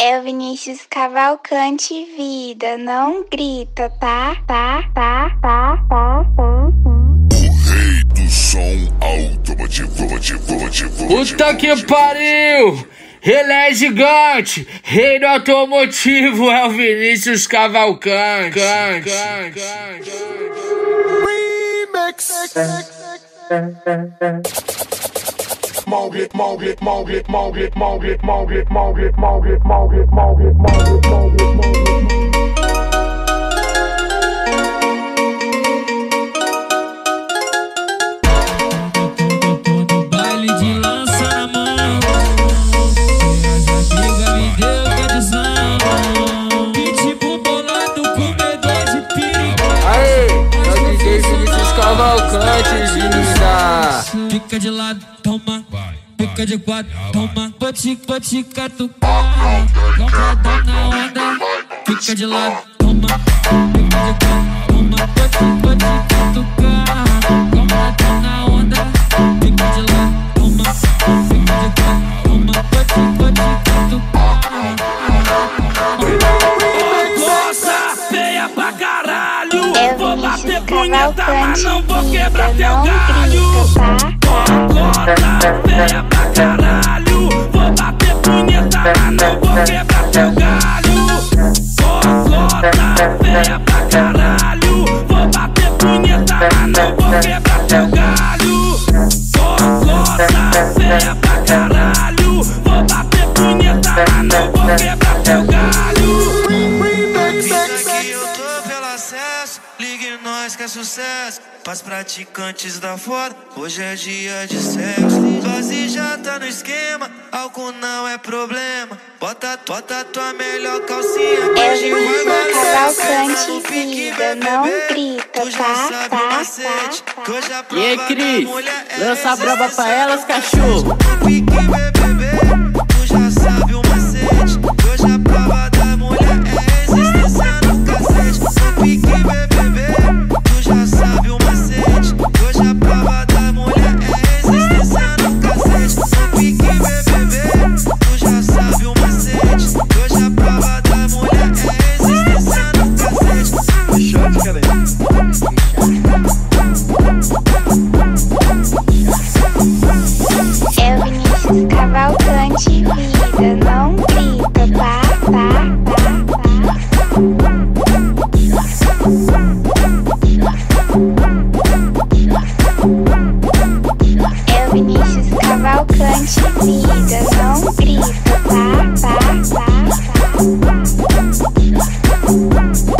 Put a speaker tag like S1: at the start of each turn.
S1: É o Vinícius Cavalcante, vida, não grita, tá? Tá, tá, tá, tá, tá.
S2: O rei do som automotivo, automotivo, automotivo.
S3: Puta que pariu! Ele é gigante, rei do automotivo é o Vinícius Cavalcante. Cante, cante,
S2: Mowgli, Mowgli, Mowgli, Mowgli, Mowgli, Mowgli, Mowgli, Mowgli, Mowgli, Mowgli, Mowgli, Mowgli, Mowgli.
S4: Baile de lança na mão. Amiga me deu condição. Pitbull bolado com medo de perigo.
S3: Aê, é o DJ Vinícius Cavalcante, linda.
S4: Fica de lado, toma. Fica de quatro, toma. Vou te catucar. Compradão na onda. Fica de lado, toma. Fica de quatro, toma. Vou te catucar. Compradão na onda. Fica de lado, toma. Fica de quatro, toma. Vou te catucar.
S5: Nossa, feia pra caralho.
S1: É
S5: Vou bater punheta, mas não vou quebrar teu galho.
S1: tá?
S5: Cocota, feia pra caralho. Vou bater punheta, mas não vou quebrar teu galho. Cocota, feia pra caralho. Vou bater punheta, não vou quebrar teu galho.
S6: Acesso, ligue nós que é sucesso. Pras praticantes da foda, hoje é dia de sexo. Dose já tá no esquema, álcool não é problema. Bota, bota tua melhor calcinha, que
S1: É o
S6: hoje vai
S1: vida,
S6: bebê,
S1: não grita,
S6: Tu já
S1: tá?
S6: sabe
S1: Tá, tá,
S6: que hoje a
S3: E aí,
S6: prova
S3: Cris?
S6: é
S3: Lança a braba
S6: resistência.
S3: pra elas, cachorro.
S1: Vinícius Cavalcante liga, não grifa, pá, tá? pá, tá, pá, tá, pá.